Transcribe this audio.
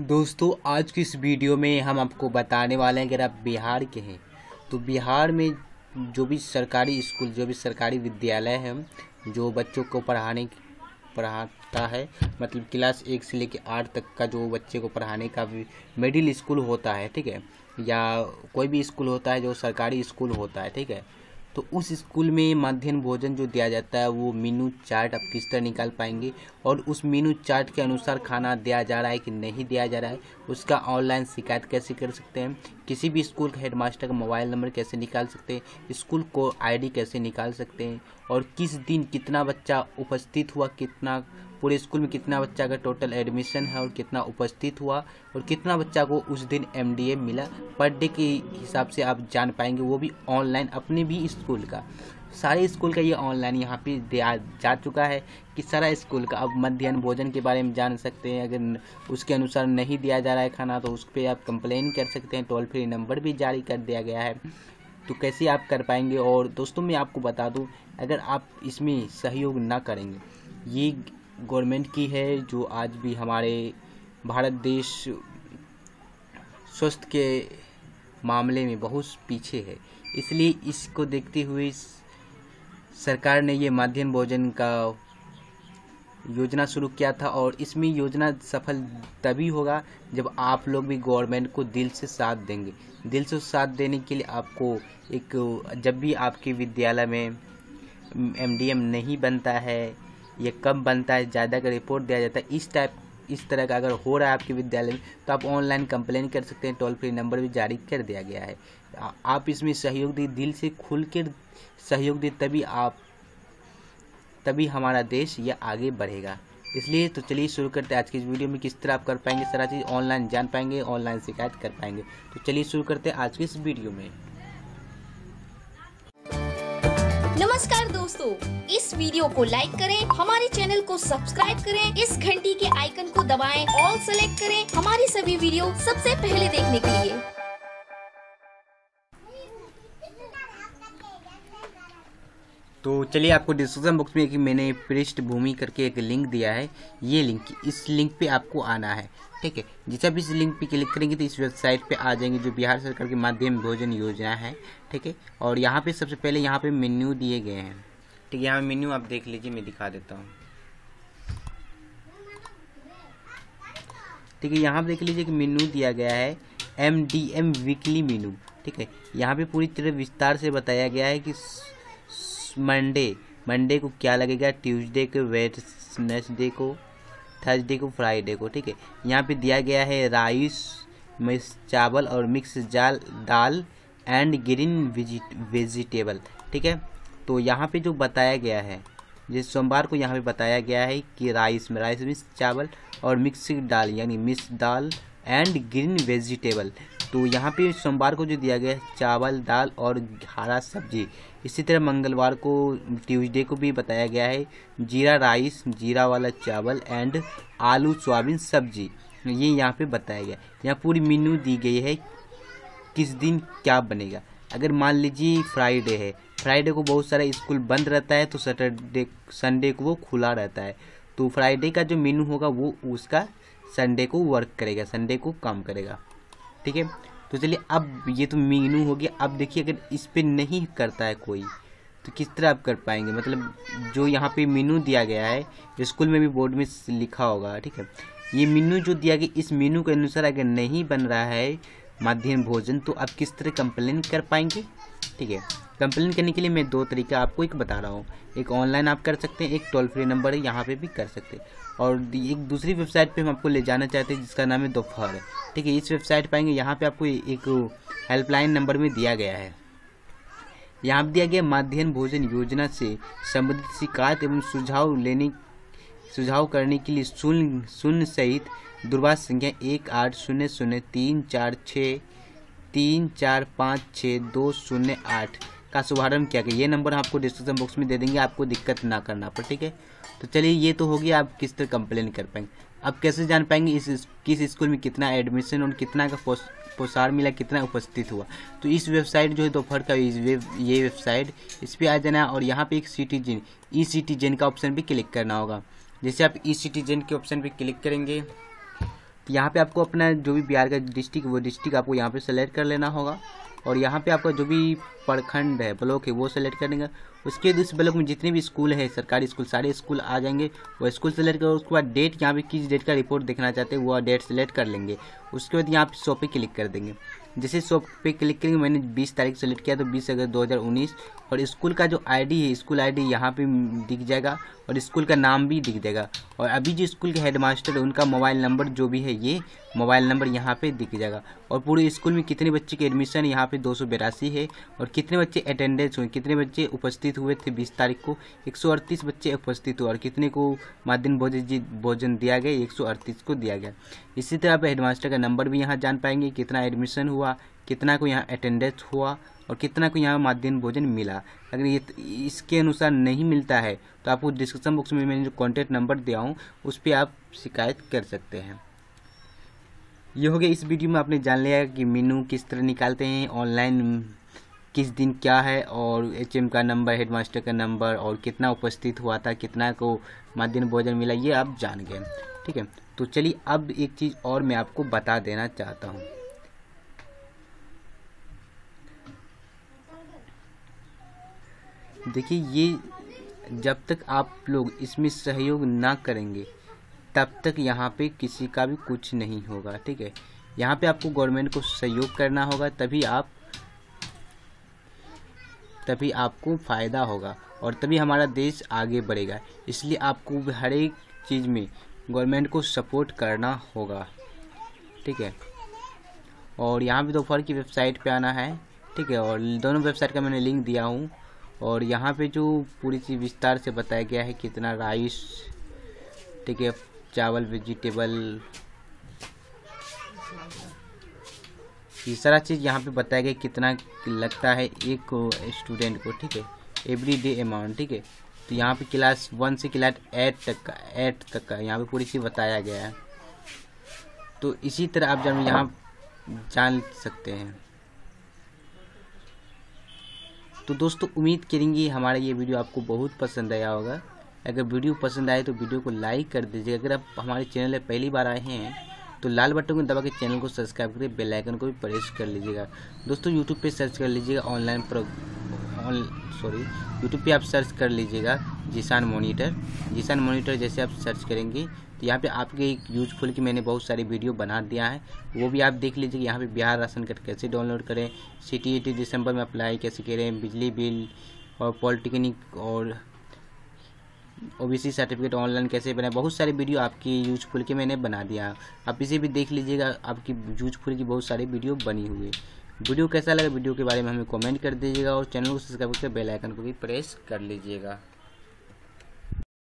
दोस्तों, आज की इस वीडियो में हम आपको बताने वाले हैं अगर आप बिहार के हैं। तो बिहार में जो भी सरकारी स्कूल, जो भी सरकारी विद्यालय है, जो बच्चों को पढ़ाने पढ़ाता है मतलब क्लास एक से लेकर आठ तक का जो बच्चे को पढ़ाने का भी मिडिल स्कूल होता है, ठीक है? या कोई भी स्कूल होता है जो सरकारी स्कूल होता है, ठीक है? तो उस स्कूल में मध्यान्ह भोजन जो दिया जाता है, वो मीनू चार्ट आप किस तरह निकाल पाएँगे? और उस मीनू चार्ट के अनुसार खाना दिया जा रहा है कि नहीं दिया जा रहा है, उसका ऑनलाइन शिकायत कैसे कर सकते हैं? किसी भी स्कूल का हेडमास्टर का मोबाइल नंबर कैसे निकाल सकते हैं? स्कूल को आईडी कैसे निकाल सकते हैं? और किस दिन कितना बच्चा उपस्थित हुआ? कितना, पूरे स्कूल में कितना बच्चा का टोटल एडमिशन है और कितना उपस्थित हुआ? और कितना बच्चा को उस दिन एमडीए मिला? पर डे के हिसाब से आप जान पाएँगे, वो भी ऑनलाइन अपने भी स्कूल का। सारे स्कूल का ये ऑनलाइन यहाँ पे दिया जा चुका है कि सारा स्कूल का अब मध्यान्ह भोजन के बारे में जान सकते हैं। अगर उसके अनुसार नहीं दिया जा रहा है खाना तो उस पर आप कंप्लेन कर सकते हैं। टोल फ्री नंबर भी जारी कर दिया गया है। तो कैसे आप कर पाएँगे? और दोस्तों, मैं आपको बता दूँ, अगर आप इसमें सहयोग ना करेंगे, ये गवर्नमेंट की है जो आज भी हमारे भारत देश स्वस्थ के मामले में बहुत पीछे है। इसलिए इसको देखते हुए सरकार ने ये माध्यम भोजन का योजना शुरू किया था और इसमें योजना सफल तभी होगा जब आप लोग भी गवर्नमेंट को दिल से साथ देंगे। दिल से साथ देने के लिए आपको एक, जब भी आपके विद्यालय में एमडीएम नहीं बनता है या कम बनता है, ज़्यादा का रिपोर्ट दिया जाता है, इस टाइप इस तरह का अगर हो रहा है आपके विद्यालय में तो आप ऑनलाइन कंप्लेन कर सकते हैं टोल फ्री नंबर भी जारी कर दिया गया है। आप इसमें सहयोग दी, दिल से खुल कर सहयोग दी, तभी आप, तभी हमारा देश यह आगे बढ़ेगा। इसलिए तो चलिए शुरू करते हैं आज की इस वीडियो में, किस तरह आप कर पाएँगे, सारा चीज़ ऑनलाइन जान पाएँगे, ऑनलाइन शिकायत कर पाएँगे। तो चलिए शुरू करते हैं आज की इस वीडियो में। नमस्कार दोस्तों, इस वीडियो को लाइक करें, हमारे चैनल को सब्सक्राइब करें, इस घंटी के आइकन को दबाएँ, ऑल सेलेक्ट करें, हमारी सभी वीडियो सबसे पहले देखने के लिए। तो चलिए आपको डिस्क्रिप्शन बॉक्स में कि मैंने पृष्ठभूमि करके एक लिंक दिया है। ये लिंक इस लिंक पे आपको आना है, ठीक है? जिस आप इस लिंक पे क्लिक करेंगे तो इस वेबसाइट पे आ जाएँगे, जो बिहार सरकार के माध्यम भोजन योजना है, ठीक है? और यहाँ पे सबसे पहले यहाँ पे मेन्यू दिए गए हैं। ठीक है, यहाँ मेन्यू आप देख लीजिए, मैं दिखा देता हूँ। ठीक है, यहाँ पे देख लीजिए कि मेन्यू दिया गया है M D M weekly menu ठीक है? यहाँ पे पूरी तरह विस्तार से बताया गया है कि मंडे मंडे को क्या लगेगा? ट्यूसडे को वेडनेसडे को थर्सडे को फ्राइडे को, ठीक है? यहाँ पे दिया गया है राइस मिक्स चावल और मिक्स जाल, दाल एंड ग्रीन वेजिटेबल ठीक है? तो यहाँ पे जो बताया गया है, जिस सोमवार को यहाँ पे बताया गया है कि राइस में राइस मिक्स चावल और मिक्स दाल, यानी mix dal and green vegetable तो यहाँ पे सोमवार को जो दिया गया है, चावल, दाल और हरा सब्ज़ी। इसी तरह मंगलवार को, ट्यूसडे को भी बताया गया है, जीरा राइस, जीरा वाला चावल एंड आलू, सोयाबीन, सब्ज़ी। ये यहाँ पे बताया गया। यहाँ पूरी मेन्यू दी गई है, किस दिन क्या बनेगा। अगर मान लीजिए फ्राइडे है, फ्राइडे को बहुत सारा स्कूल बंद रहता है तो सैटरडे, संडे को वो खुला रहता है। तो फ्राइडे का जो मेनू होगा, वो उसका संडे को वर्क करेगा, संडे को काम करेगा। ठीक है? तो चलिए, अब ये तो मीनू हो गया अब देखिए, अगर इस पर नहीं करता है कोई तो किस तरह आप कर पाएँगे? मतलब जो यहाँ पे मीनू दिया गया है स्कूल में भी बोर्ड में लिखा होगा, ठीक है? ये मीनू जो दिया गया, इस मीनू के अनुसार अगर नहीं बन रहा है माध्यम भोजन तो आप किस तरह कंप्लेन कर पाएँगे? ठीक है? कंप्लेन करने के लिए मैं दो तरीका आपको एक बता रहा हूँ। एक ऑनलाइन आप कर सकते हैं, एक टोल फ्री नंबर है यहाँ पे भी कर सकते हैं। और एक दूसरी वेबसाइट पे हम आपको ले जाना चाहते हैं, जिसका नाम है दोपहर। ठीक है, इस वेबसाइट पाएँगे यहाँ पे आपको एक हेल्पलाइन नंबर में दिया गया है। यहाँ पर दिया गया माध्यान्ह भोजन योजना से संबंधित शिकायत एवं सुझाव लेने, सुझाव करने के लिए शून्य शून्य सहित दूरभाष संख्या एक आठ शून्य शून्य तीन चार छः तीन चार पाँच छः दो शून्य आठ का शुभारंभ किया गया। ये नंबर आपको डिस्क्रिप्शन बॉक्स में दे देंगे, आपको दिक्कत ना करना पर ठीक है? तो चलिए, ये तो होगी आप किस तरह कंप्लेन कर पाएँगे। आप कैसे जान पाएँगे इस किस स्कूल में कितना एडमिशन और कितना का पोसार मिला, कितना उपस्थित हुआ? तो इस वेबसाइट जो है दोपहर का वेब ये वेबसाइट इस पर आ जाना और यहाँ पे एक सिटीजन ई सिटीजन का ऑप्शन भी क्लिक करना होगा। जैसे आप ई सिटीजन के ऑप्शन पे क्लिक करेंगे तो यहाँ पे आपको अपना जो भी बिहार का डिस्ट्रिक्ट वो डिस्ट्रिक्ट आपको यहाँ पे सेलेक्ट कर लेना होगा। और यहाँ पे आपका जो भी प्रखंड है, ब्लॉक है, वो सेलेक्ट करेंगे। उसके उस ब्लॉक में जितने भी स्कूल है, सरकारी स्कूल, सारे स्कूल आ जाएँगे। वो स्कूल सेलेक्ट कर, उसके बाद डेट यहाँ पे किस डेट का रिपोर्ट देखना चाहते हैं वो डेट सेलेक्ट कर लेंगे। उसके बाद यहाँ पे शॉप पे क्लिक कर देंगे। जैसे शॉप पे क्लिक करेंगे, मैंने 20 तारीख सेलेक्ट किया तो 20 अगस्त 2019 और स्कूल का जो आईडी है, स्कूल आईडी यहाँ पे दिख जाएगा। और स्कूल का नाम भी दिख देगा। और अभी जो स्कूल के हेडमास्टर है, उनका मोबाइल नंबर जो भी है, ये मोबाइल नंबर यहाँ पे दिख जाएगा। और पूरे स्कूल में कितने बच्चे के एडमिशन यहाँ पे दो है, और कितने बच्चे अटेंडेंस हुए, कितने बच्चे उपस्थित हुए थे बीस तारीख को, एक सौ अड़तीस बच्चे उपस्थित हुए, और कितने को माध्यम भोजन जी भोजन दिया गया, एक सौ अड़तीस को दिया गया। इसी तरह आप हेडमास्टर का नंबर भी यहाँ जान पाएँगे, कितना एडमिशन हुआ, कितना को यहाँ अटेंडेंस हुआ और कितना को यहाँ माध्यम भोजन मिला। अगर ये इसके अनुसार नहीं मिलता है तो आपको डिस्क्रिप्शन बॉक्स में मैंने जो कॉन्टैक्ट नंबर दिया हूँ, उस पर आप शिकायत कर सकते हैं। ये हो गया इस वीडियो में आपने जान लिया कि मीनू किस तरह निकालते हैं ऑनलाइन किस दिन क्या है, और एचएम का नंबर हेडमास्टर का नंबर और कितना उपस्थित हुआ था, कितना को माध्यम भोजन मिला, ये आप जान गए। ठीक है? तो चलिए अब एक चीज़ और मैं आपको बता देना चाहता हूँ। देखिए, ये जब तक आप लोग इसमें सहयोग ना करेंगे, तब तक यहाँ पे किसी का भी कुछ नहीं होगा, ठीक है? यहाँ पे आपको गवर्नमेंट को सहयोग करना होगा, तभी आप, तभी आपको फ़ायदा होगा और तभी हमारा देश आगे बढ़ेगा। इसलिए आपको हर एक चीज़ में गवर्नमेंट को सपोर्ट करना होगा, ठीक है? और यहाँ भी दोपहर की वेबसाइट पे आना है, ठीक है? और दोनों वेबसाइट का मैंने लिंक दिया हूँ। और यहाँ पे जो पूरी चीज़ विस्तार से बताया गया है कितना राइस ठीक है, चावल वेजिटेबल ये सारा चीज़ यहाँ पे बताया गया कितना लगता है एक स्टूडेंट को, ठीक है एवरी डे अमाउंट ठीक है। तो यहाँ पे क्लास वन से क्लास एट तक का एट तक का यहाँ पे पूरी चीज़ बताया गया है। तो इसी तरह आप जब यहाँ जान सकते हैं। तो दोस्तों, उम्मीद करेंगे हमारा ये वीडियो आपको बहुत पसंद आया होगा। अगर वीडियो पसंद आए तो वीडियो को लाइक कर दीजिए। अगर आप हमारे चैनल पर पहली बार आए हैं तो लाल बटन को दबा के चैनल को सब्सक्राइब करके बेल आइकन को भी प्रेस कर लीजिएगा। दोस्तों यूट्यूब पे सर्च कर लीजिएगा ऑनलाइन सॉरी यूट्यूब पे आप सर्च कर लीजिएगा जिसान मोनीटर जिसान मोनीटर जैसे आप सर्च करेंगे तो यहाँ पे आपके एक यूजफुल की मैंने बहुत सारी वीडियो बना दिया है। वो भी आप देख लीजिए यहाँ पे बिहार राशन कार्ड कैसे डाउनलोड करें सी टी दिसंबर में अप्लाई कैसे करें, बिजली बिल और पॉलिटेक्निक और ओबीसी सर्टिफिकेट ऑनलाइन कैसे बनाए। बहुत सारी वीडियो आपकी यूजफुल की मैंने बना दिया। आप इसे भी देख लीजिएगा, आपकी यूजफुल की बहुत सारी वीडियो बनी हुई वीडियो कैसा लगा वीडियो के बारे में हमें कमेंट कर दीजिएगा और चैनल को सब्सक्राइब करके बेल आइकन को भी प्रेस कर लीजिएगा।